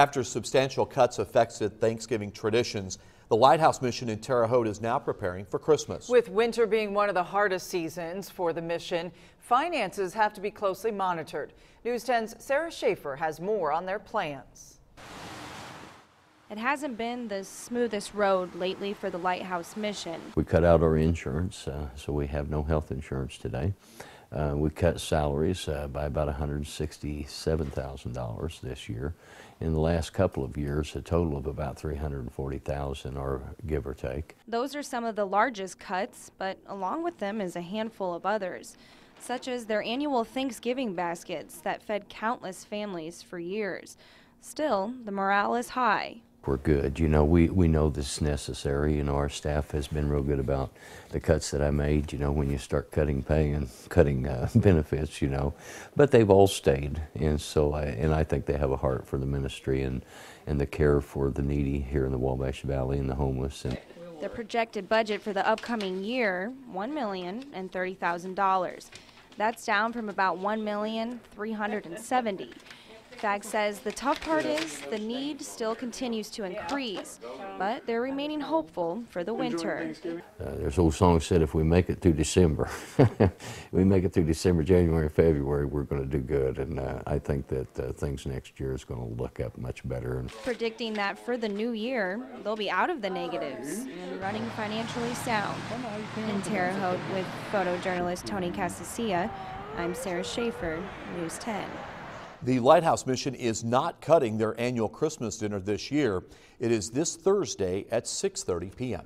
After substantial cuts affected Thanksgiving traditions, the Lighthouse Mission in Terre Haute is now preparing for Christmas. With winter being one of the hardest seasons for the mission, finances have to be closely monitored. News 10's Sarah Schaefer has more on their plans. It hasn't been the smoothest road lately for the Lighthouse mission. We cut out our insurance, uh, so we have no health insurance today. Uh, we cut salaries uh, by about $167,000 this year. In the last couple of years, a total of about 340,000, or give or take. Those are some of the largest cuts, but along with them is a handful of others, such as their annual Thanksgiving baskets that fed countless families for years. Still, the morale is high we're good. You know, we, we know this is necessary. You know, our staff has been real good about the cuts that I made, you know, when you start cutting pay and cutting uh, benefits, you know. But they've all stayed. And so, I, and I think they have a heart for the ministry and, and the care for the needy here in the Wabash Valley and the homeless. And the projected budget for the upcoming year, $1,030,000. That's down from about $1,370,000. FAG says the tough part is the need still continues to increase, but they're remaining hopeful for the winter. Uh, there's old song said if we make it through December, we make it through December, January, February, we're going to do good. And uh, I think that uh, things next year is going to look up much better. And predicting that for the new year, they'll be out of the negatives and running financially sound. In Terre Haute with photojournalist Tony Casasilla, I'm Sarah Schaefer, News 10. The Lighthouse Mission is not cutting their annual Christmas dinner this year. It is this Thursday at 6.30 p.m.